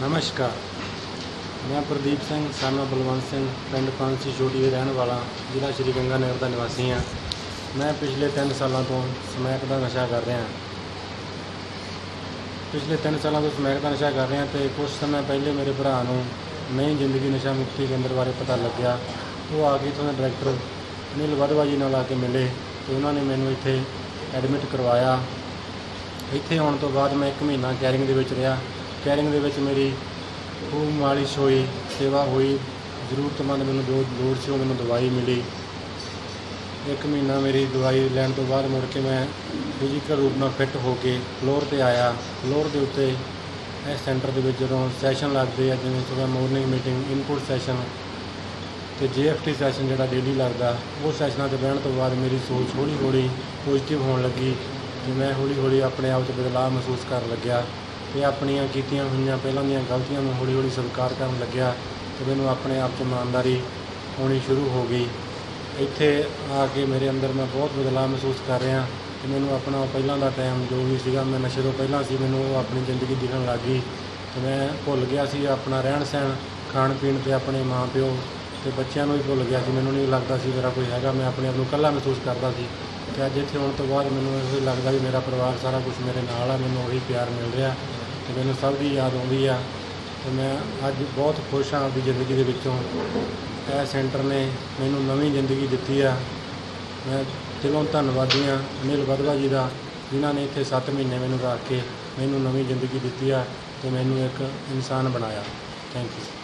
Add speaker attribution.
Speaker 1: ਨਮਸਕਾਰ। ਮੈਂ ਪ੍ਰਦੀਪ ਸਿੰਘ, ਸਾਨਾ ਬਲਵੰਤ ਸਿੰਘ, ਪਿੰਡ ਪੰਸੀ ਛੋਟੀ ਦੇ ਰਹਿਣ ਵਾਲਾ, ਜ਼ਿਲ੍ਹਾ ਸ਼੍ਰੀ ਗੰਗਾਨਗਰ ਦਾ ਨਿਵਾਸੀ ਹਾਂ। ਮੈਂ ਪਿਛਲੇ 3 ਸਾਲਾਂ ਤੋਂ ਸਮੈਕ ਦਾ ਨਸ਼ਾ ਕਰ ਰਿਹਾ ਪਿਛਲੇ 3 ਸਾਲਾਂ ਤੋਂ ਸਮੈਕ ਦਾ ਨਸ਼ਾ ਕਰ ਰਿਹਾ ਤੇ ਕੁਝ ਸਮੇਂ ਪਹਿਲੇ ਮੇਰੇ ਭਰਾ ਨੂੰ ਨਈ ਜ਼ਿੰਦਗੀ ਨਸ਼ਾ ਮੁਕਤੀ ਕੇਂਦਰ ਬਾਰੇ ਪਤਾ ਲੱਗਿਆ। ਉਹ ਆ ਕੇ ਇੱਥੋਂ ਦੇ ਡਾਇਰੈਕਟਰ ਅਨਿਲ ਵਧਵਾ ਜੀ ਨਾਲ ਆ ਕੇ ਮਿਲੇ ਤੇ ਉਹਨਾਂ ਨੇ ਮੈਨੂੰ ਇੱਥੇ ਐਡਮਿਟ ਕਰਵਾਇਆ। ਇੱਥੇ ਆਉਣ ਤੋਂ ਬਾਅਦ ਮੈਂ 1 ਮਹੀਨਾ ਕੈਰਿੰਗ ਦੇ ਵਿੱਚ ਰਿਹਾ। ਕੈਰਿੰਗ ਦੇ ਵਿੱਚ ਮੇਰੀ ਖੂਬ ਮਾਲਿਸ਼ ਹੋਈ, ਸੇਵਾ ਹੋਈ, ਜ਼ਰੂਰਤਮੰਦ ਮੈਨੂੰ ਜੋ ਲੋੜ ਸੀ, ਉਹ ਮੈਨੂੰ ਦਵਾਈ ਮਿਲੀ। ਇੱਕ ਮਹੀਨਾ ਮੇਰੀ ਦਵਾਈ ਲੈਣ ਤੋਂ ਬਾਅਦ ਮੁੜ ਕੇ ਮੈਂ ਫਿਜ਼ੀਕਲ ਰੂਪ ਨਾਲ ਫਿੱਟ ਹੋ ਕੇ ਫਲੋਰ ਤੇ ਆਇਆ। ਫਲੋਰ ਦੇ ਉੱਤੇ ਇਸ ਸੈਂਟਰ ਦੇ ਵਿੱਚ ਜਦੋਂ ਸੈਸ਼ਨ ਲੱਗਦੇ ਆ, ਜਿਵੇਂ ਸਵੇਰ ਮਾਰਨਿੰਗ ਮੀਟਿੰਗ ਇਨਪੁਟ ਸੈਸ਼ਨ ਤੇ ਜੀਐਫਟੀ ਸੈਸ਼ਨ ਜਿਹੜਾ ਡੇਲੀ ਲੱਗਦਾ, ਉਹ ਸੈਸ਼ਨਾਂ ਤੇ ਬਹਿਣ ਤੋਂ ਬਾਅਦ ਮੇਰੀ ਸੋਚ ਹੌਲੀ ਹੌਲੀ ਪੋਜ਼ਿਟਿਵ ਹੋਣ ਲੱਗੀ ਤੇ ਮੈਂ ਹੌਲੀ ਹੌਲੀ ਆਪਣੇ ਆਪ 'ਚ ਬਦਲਾਅ ਮਹਿਸੂਸ ਕਰਨ ਲੱਗਿਆ। ਤੇ ਆਪਣੀਆਂ ਕੀਤੀਆਂ ਹੋਈਆਂ ਪਹਿਲਾਂ ਦੀਆਂ ਗਲਤੀਆਂ ਨੂੰ ਹੌਲੀ ਹੌਲੀ ਸਵੀਕਾਰ ਕਰਨ ਲੱਗਿਆ ਤੇ ਮੈਨੂੰ ਆਪਣੇ ਆਪ 'ਚ ਇਮਾਨਦਾਰੀ ਹੋਣੀ ਸ਼ੁਰੂ ਹੋ ਗਈ। ਇੱਥੇ ਆ ਕੇ ਮੇਰੇ ਅੰਦਰ ਮੈਂ ਬਹੁਤ ਬਦਲਾਅ ਮਹਿਸੂਸ ਕਰ ਰਿਹਾ ਤੇ ਮੈਨੂੰ ਆਪਣਾ ਪਹਿਲਾਂ ਦਾ ਟਾਈਮ ਜੋ ਵੀ ਸੀਗਾ, ਮੈਂ ਨਸ਼ੇ ਤੋਂ ਪਹਿਲਾਂ ਸੀ, ਮੈਨੂੰ ਉਹ ਆਪਣੀ ਜ਼ਿੰਦਗੀ ਦਿਖਣ ਲੱਗ ਗਈ। ਤੇ ਮੈਂ ਭੁੱਲ ਗਿਆ ਸੀ ਆਪਣਾ ਰਹਿਣ ਸਹਿਣ, ਖਾਣ ਪੀਣ ਤੇ ਆਪਣੇ ਮਾਂ ਪਿਓ ਤੇ ਬੱਚਿਆਂ ਨੂੰ ਵੀ ਭੁੱਲ ਗਿਆ ਸੀ। ਮੈਨੂੰ ਨਹੀਂ ਲੱਗਦਾ ਸੀ ਮੇਰਾ ਕੋਈ ਹੈਗਾ, ਮੈਂ ਆਪਣੇ ਆਪ ਨੂੰ ਇਕੱਲਾ ਮਹਿਸੂਸ ਕਰਦਾ ਸੀ। ਤੇ ਅੱਜ ਇੱਥੇ ਆਉਣ ਤੋਂ ਬਾਅਦ ਮੈਨੂੰ ਇਹ ਲੱਗਦਾ ਵੀ ਮੇਰਾ ਪਰਿਵਾਰ ਸਾਰਾ ਕੁਝ ਮੇਰੇ ਨਾਲ ਆ, ਮੈਨੂੰ ਉਹੀ ਪਿਆਰ ਮਿਲ ਰਿਹਾ ਤੇ ਮੈਨੂੰ ਸਭ ਦੀ ਯਾਦ ਆਉਂਦੀ ਆ। ਤੇ ਮੈਂ ਅੱਜ ਬਹੁਤ ਖੁਸ਼ ਹਾਂ ਆਪਣੀ ਜ਼ਿੰਦਗੀ ਦੇ ਵਿੱਚੋਂ। ਇਹ ਸੈਂਟਰ ਨੇ ਮੈਨੂੰ ਨਵੀਂ ਜ਼ਿੰਦਗੀ ਦਿੱਤੀ ਆ। ਮੈਂ ਦਿਲੋਂ ਧੰਨਵਾਦੀ ਹਾਂ ਅਨਿਲ ਵਧਵਾ ਜੀ ਦਾ, ਜਿਨ੍ਹਾਂ ਨੇ ਇੱਥੇ 7 ਮਹੀਨੇ ਮੈਨੂੰ ਰੱਖ ਕੇ ਮੈਨੂੰ ਨਵੀਂ ਜ਼ਿੰਦਗੀ ਦਿੱਤੀ ਆ ਤੇ ਮੈਨੂੰ ਇੱਕ ਇਨਸਾਨ ਬਣਾਇਆ। Thank you